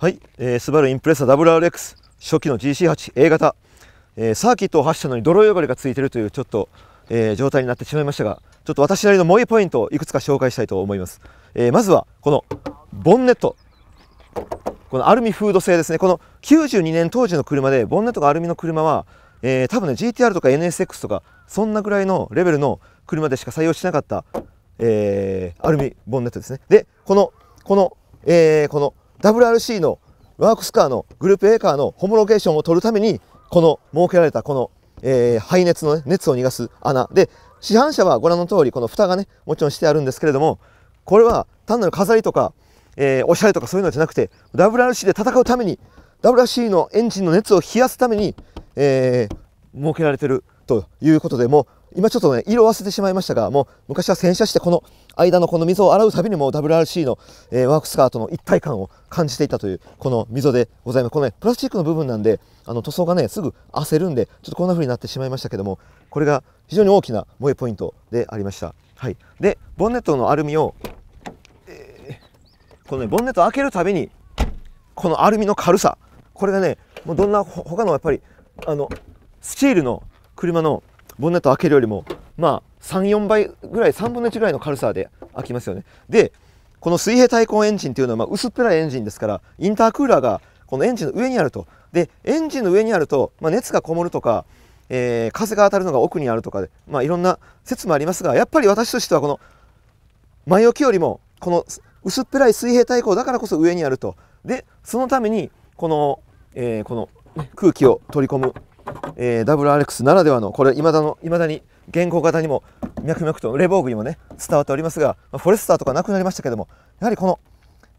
はい、えー、スバルインプレッサ WRX 初期の GC8A 型、えー、サーキットを走ったのに泥汚れがついているというちょっと、えー、状態になってしまいましたがちょっと私なりの萌えポイントをいくつか紹介したいと思います、えー、まずはこのボンネット。このアルミフード製ですね。この92年当時の車でボンネットがアルミの車は、えー、多分ね GTR とか NSX とかそんなぐらいのレベルの車でしか採用しなかった、えー、アルミボンネットですね。でこのこの、えー、この WRC のワークスカーのグループ A カーのホモロゲーションを取るためにこの設けられたこの、えー、排熱の、ね、熱を逃がす穴。で市販車はご覧の通りこの蓋がねもちろんしてあるんですけれどもこれは単なる飾りとか、えー、おしゃれとかそういうのじゃなくて WRC で戦うために WRC のエンジンの熱を冷やすために、えー、設けられてるということでも今ちょっとね色を忘れてしまいましたがもう昔は洗車してこの間のこの溝を洗うたびにも WRC の、えー、ワークスカートの一体感を感じていたというこの溝でございます。このねプラスチックの部分なんであの塗装がねすぐ焦るんでちょっとこんな風になってしまいましたけどもこれが非常に大きな萌えポイントでありました。はい。でボンネットのアルミを、えー、このねボンネットを開けるたびにこのアルミの軽さ。これがねもうどんな他のやっぱりあのスチールの車のボンネット開けるよりもまあ34倍ぐらい3分の1ぐらいの軽さで開きますよね。でこの水平対向エンジンっていうのはま薄っぺらいエンジンですからインタークーラーがこのエンジンの上にあると。でエンジンの上にあると、まあ、熱がこもるとか、えー、風が当たるのが奥にあるとかで、まあ、いろんな説もありますがやっぱり私としてはこの前置きよりもこの薄っぺらい水平対向だからこそ上にあると。でそのためにこの、えー、この空気を取り込むえー、WRX ならではのこれいまだの未だに現行型にも脈々とレボーグにもね伝わっておりますが、まあ、フォレスターとかなくなりましたけどもやはりこの、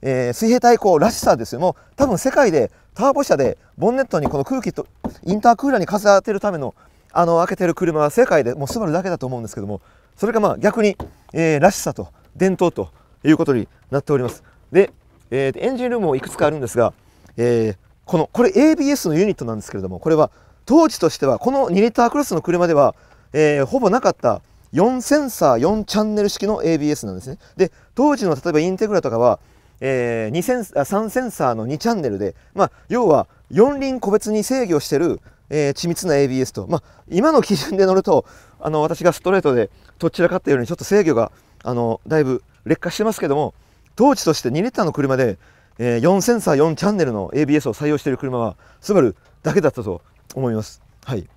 えー、水平対向らしさですよ。もう多分世界でターボ車でボンネットにこの空気とインタークーラーに風当てるためのあの開けてる車は世界でもうスバルだけだと思うんですけどもそれがまあ逆に、えー、らしさと伝統ということになっております。で、えー、エンジンルームもいくつかあるんですが、えー、このこれ ABS のユニットなんですけれどもこれは当時としてはこの2リッタークラスの車では、えー、ほぼなかった4センサー4チャンネル式の ABS なんですね。で当時の例えばインテグラとかは、えー、2セン3センサーの2チャンネルで、まあ、要は4輪個別に制御してる、えー、緻密な ABS と、まあ、今の基準で乗るとあの私がストレートでどちらかったようにちょっと制御があのだいぶ劣化してますけども当時として2リッターの車で、えー、4センサー4チャンネルの ABS を採用している車はスバルだけだったと。思います。はい。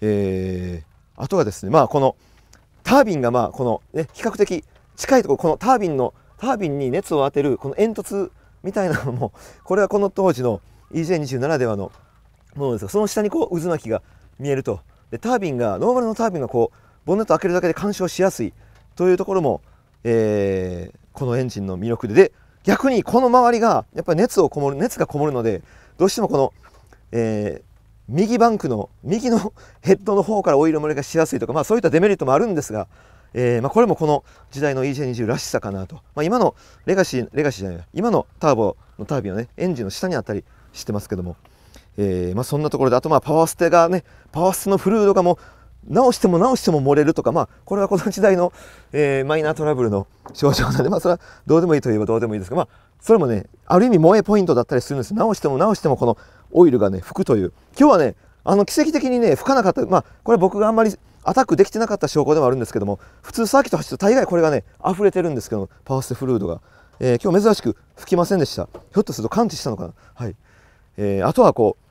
えー、あとはですね、まあこのタービンがまあこのね比較的近いところこのタービンのタービンに熱を当てるこの煙突みたいなのも これはこの当時の EJ20 ならではのものですがその下にこう渦巻きが見えるとでタービンがノーマルのタービンがこうボンネット開けるだけで干渉しやすいというところも、えー、このエンジンの魅力でで逆にこの周りがやっぱり熱をこもる熱がこもるのでどうしてもこの、えー、右バンクの右の ヘッドの方からオイル漏れがしやすいとか、まあ、そういったデメリットもあるんですが、えー、まあ、これもこの時代の EJ20 らしさかなと、まあ、今のレガシーレガシーじゃない今のターボのタービンはねエンジンの下にあったりしてますけども、えー、まあ、そんなところであとまあパワーステがねパワーステのフルードがもう直しても直しても漏れるとかまあこれはこの時代の、えー、マイナートラブルの症状なんでまあそれはどうでもいいといえばどうでもいいですがまあそれもねある意味萌えポイントだったりするんです。直しても直してもこのオイルがね吹くという。今日はねあの奇跡的にね吹かなかった。まあこれ僕があんまりアタックできてなかった証拠でもあるんですけども普通サーキット走ると大概これがね溢れてるんですけどパワーステフルードが、えー、今日珍しく吹きませんでした。ひょっとすると感知したのかな。はい、えー、あとはこう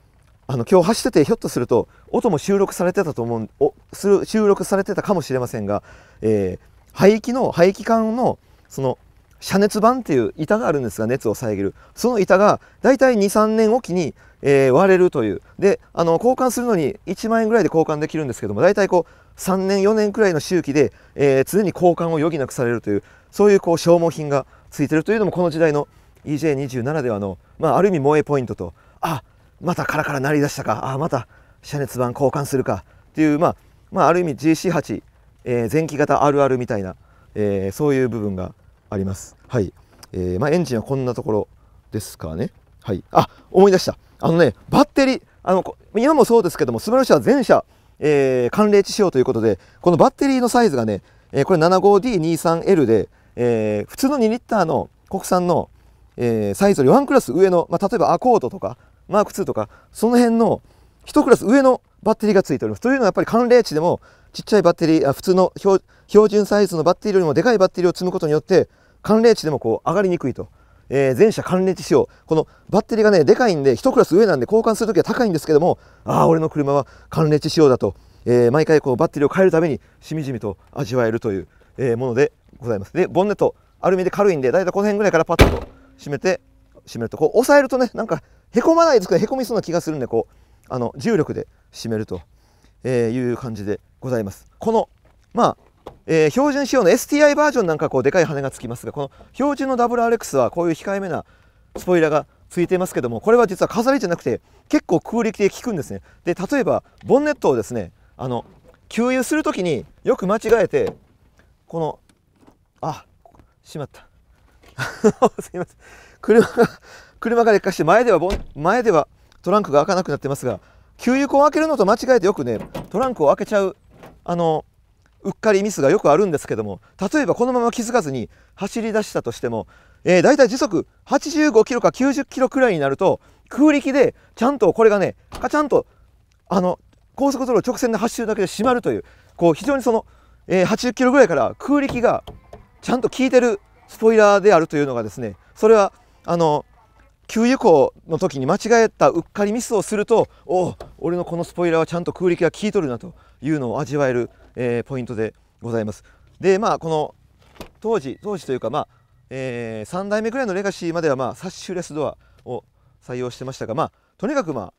あの今日走っててひょっとすると音も収録されてたと思うおする収録されてたかもしれませんが、えー、排気の排気管のその遮熱板っていう板があるんですが熱を遮る。その板がだいたい23年おきに、えー、割れるという。であの交換するのに1万円ぐらいで交換できるんですけどもだいたいこう3年4年くらいの周期で、えー、常に交換を余儀なくされるというそういうこう消耗品がついてるというのもこの時代の EJ20 ならではの、まあ、ある意味萌えポイントとあまたカラカラ鳴り出したかあまた遮熱板交換するかっていう、まあ、まあ、ある意味 GC8、えー、前期型 RR みたいな、えー、そういう部分があります。はい。えー、まあ、エンジンはこんなところですかね。はい。あ、思い出した。あのね、バッテリー、あの、今もそうですけども、スバル車は全車、えー、寒冷地仕様ということで、このバッテリーのサイズがね、えー、これ 75D23L で、えー、普通の2リッターの国産の、えー、サイズよりワンクラス上の、まあ、例えばアコードとかマーク2とかその辺の1クラス上のバッテリーがついておりますというのはやっぱり寒冷地でもちっちゃいバッテリーあ普通の標準サイズのバッテリーよりもでかいバッテリーを積むことによって寒冷地でもこう上がりにくいと、えー、全車寒冷地仕様。このバッテリーがねでかいんで1クラス上なんで交換するときは高いんですけどもああ俺の車は寒冷地仕様だと、えー、毎回こうバッテリーを変えるためにしみじみと味わえるという、えー、ものでございます。でボンネットアルミで軽いんでだいたいこの辺ぐらいからパッと閉めて閉めるとこう押さえるとねなんかへこまないですけどへこみそうな気がするんでこうあの重力で締めると、えいう感じでございます。このまあ、えー、標準仕様の STI バージョンなんかこうでかい羽がつきますがこの標準の WRX はこういう控えめなスポイラーがついていますけどもこれは実は飾りじゃなくて結構空力で効くんですね。で例えばボンネットをですねあの給油する時によく間違えてこのあしまった。すいません。車が車が劣化して前ではボン前ではトランクが開かなくなってますが給油口を開けるのと間違えてよくねトランクを開けちゃうあのうっかりミスがよくあるんですけども例えばこのまま気づかずに走り出したとしても、えー、だいたい時速85キロか90キロくらいになると空力でちゃんとこれがねカチャンとあの高速道路直線で走るだけで閉まるというこう非常にその、えー、80キロぐらいから空力がちゃんと効いてるスポイラーであるというのがですねそれはあの給油口の時に間違えたうっかりミスをするとおお俺のこのスポイラーはちゃんと空力が効いとるなというのを味わえる、えー、ポイントでございます。でまあこの当時当時というかまあ、えー、3代目ぐらいのレガシーまではまあサッシュレスドアを採用してましたがまあとにかくまあ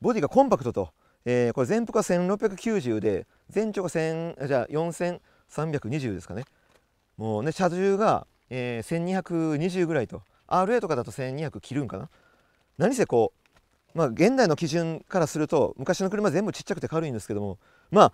ボディがコンパクトと、えー、これ全幅が1690で全長が1000じゃあ4320ですかね。もうね車重が、えー、1220ぐらいと RA とかだと1200切るんかな。何せこうまあ現代の基準からすると昔の車全部ちっちゃくて軽いんですけどもまあ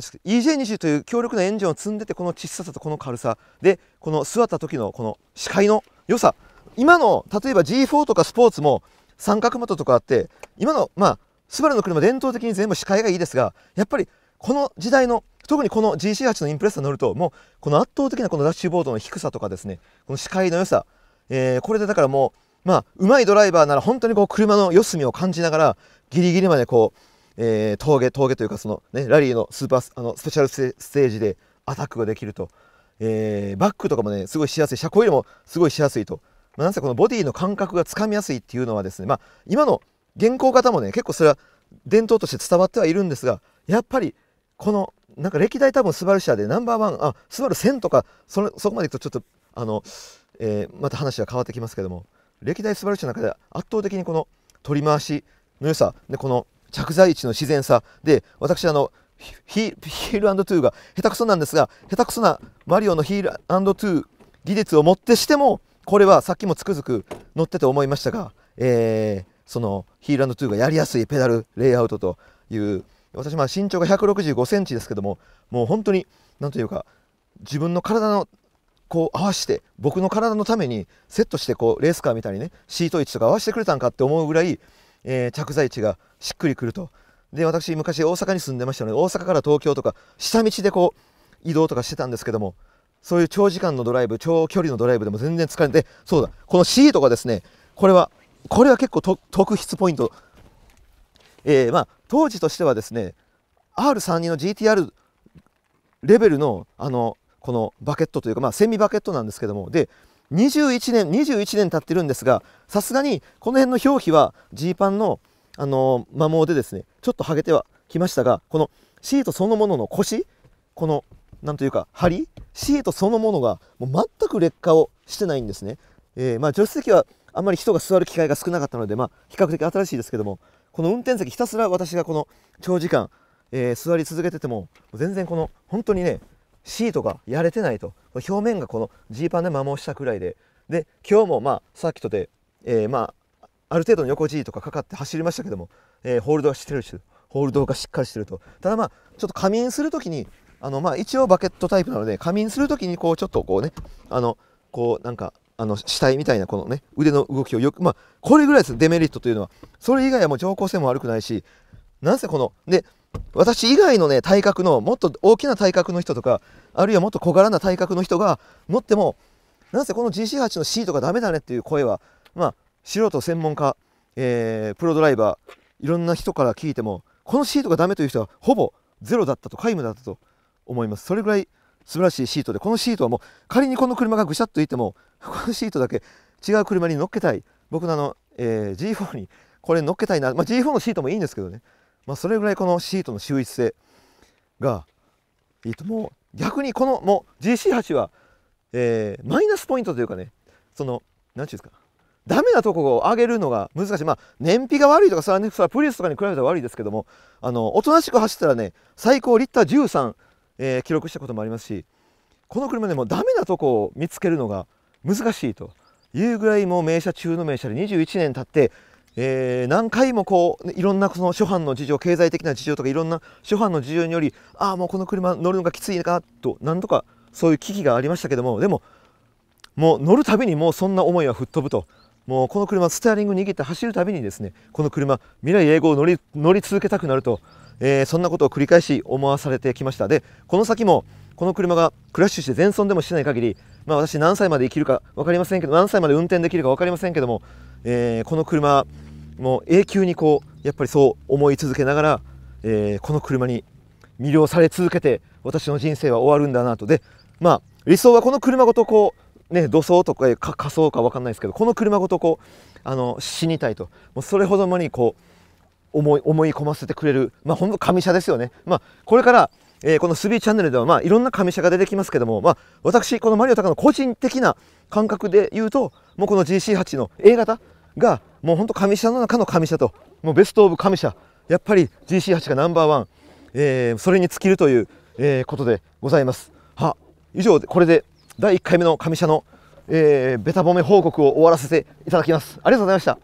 EJ20 という強力なエンジンを積んでてこの小ささとこの軽さ。でこの座った時のこの視界の良さ。今の例えば G4 とかスポーツも三角窓とかあって今のまあスバルの車伝統的に全部視界がいいですがやっぱりこの時代の特にこの GC8 のインプレッサー乗るともうこの圧倒的なこのダッシュボードの低さとかですねこの視界の良さ、えー、これでだからもうまあうまいドライバーなら本当にこう車の四隅を感じながらギリギリまでこう、えー、峠峠というかそのねラリーのスーパーあのスペシャルステージでアタックができると、えー、バックとかもねすごいしやすい。車高よりもすごいしやすいと、まあ、なんせこのボディの感覚がつかみやすいっていうのはですねまあ今の現行型もね結構それは伝統として伝わってはいるんですがやっぱりこのなんか歴代多分スバル社でナンバーワンあスバル1000とかそのそこまでいくとちょっとあの、えー、また話は変わってきますけども歴代スバル社の中で圧倒的にこの取り回しの良さでこの着座位置の自然さ。で私あのヒールトゥーが下手くそなんですが下手くそなマリオのヒールトゥー技術をもってしてもこれはさっきもつくづく乗ってて思いましたが、えー、そのヒールトゥーがやりやすいペダルレイアウトという私まあ身長が165センチですけどももう本当に何というか自分の体のこう合わせて僕の体のためにセットしてこうレースカーみたいにねシート位置とか合わせてくれたんかって思うぐらい、えー、着座位置がしっくりくると。で私昔大阪に住んでましたので大阪から東京とか下道でこう移動とかしてたんですけどもそういう長時間のドライブ長距離のドライブでも全然疲れてそうだこのシートがですねこれはこれは結構特筆ポイント。えー、まあ、当時としてはですね R32 の GTR レベルのあのこのバケットというか、まあ、セミバケットなんですけどもで21年21年経ってるんですがさすがにこの辺の表記はジーパンのあの摩耗でですねちょっと剥げてはきましたがこのシートそのものの腰このなんというか梁シートそのものがもう全く劣化をしてないんですね、えー、まあ助手席はあんまり人が座る機会が少なかったので、まあ、比較的新しいですけどもこの運転席ひたすら私がこの長時間、えー、座り続けてても全然この本当にねシートがやれてないと。表面がこのジーパンで摩耗したくらいで。で今日もまあさっきとで、えー、まあある程度の横 G とかかかって走りましたけども、えー、ホールドがしてるしホールドがしっかりしてると。ただまあちょっと仮眠する時にあのまあ一応バケットタイプなので仮眠する時にこうちょっとこうねあのこうなんかあの死体みたいなこのね腕の動きをよくまあこれぐらいです。デメリットというのは。それ以外はもう乗降性も悪くないしなんせこので私以外のね体格のもっと大きな体格の人とかあるいはもっと小柄な体格の人が乗ってもなんせこの GC8 のシートがダメだねっていう声はまあ素人専門家、えー、プロドライバーいろんな人から聞いてもこのシートがダメという人はほぼゼロだったと皆無だったと思います。それぐらい素晴らしいシートでこのシートはもう仮にこの車がぐしゃっといてもこのシートだけ違う車に乗っけたい。僕のあの、えー、G4 にこれ乗っけたいな、まあ、G4 のシートもいいんですけどね、まあ、それぐらいこのシートの秀逸性がいいともう逆にこのもう GC8 は、えー、マイナスポイントというかねその何て言うんですかダメなとこを上げるのが難しい。まあ燃費が悪いとかそれはねそれはプリウスとかに比べたら悪いですけどもあのおとなしく走ったらね最高リッター13、えー、記録したこともありますしこの車でもダメなとこを見つけるのが難しいというぐらいもう名車中の名車で21年経って、えー、何回もこういろんなその初版の事情経済的な事情とかいろんな初版の事情によりああもうこの車乗るのがきついかと何とかそういう危機がありましたけどもでももう乗るたびにもうそんな思いは吹っ飛ぶともうこの車ステアリング握って走るたびにですねこの車未来英語を乗り乗り続けたくなると、えー、そんなことを繰り返し思わされてきました。でこの先もこの車がクラッシュして全損でもしない限りまあ私何歳まで生きるか分かりませんけど何歳まで運転できるか分かりませんけども、えー、この車もう永久にこうやっぱりそう思い続けながら、えー、この車に魅了され続けて私の人生は終わるんだなとでまあ理想はこの車ごとこうね、土葬とか仮装か分かんないですけどこの車ごとこうあの死にたいともうそれほどまにこう思い思い込ませてくれるまあ本当神車ですよね。まあ、これから、えー、この3チャンネルではまあいろんな神車が出てきますけども、まあ、私このマリオタカの個人的な感覚で言うともうこの GC8 の A 型がもう本当神社の中の神社ともうベストオブ神社。やっぱり GC8 がナンバーワン、えー、それに尽きるという、えー、ことでございます。は以上これで第1回目の神社の、えー、ベタ褒め報告を終わらせていただきます。ありがとうございました。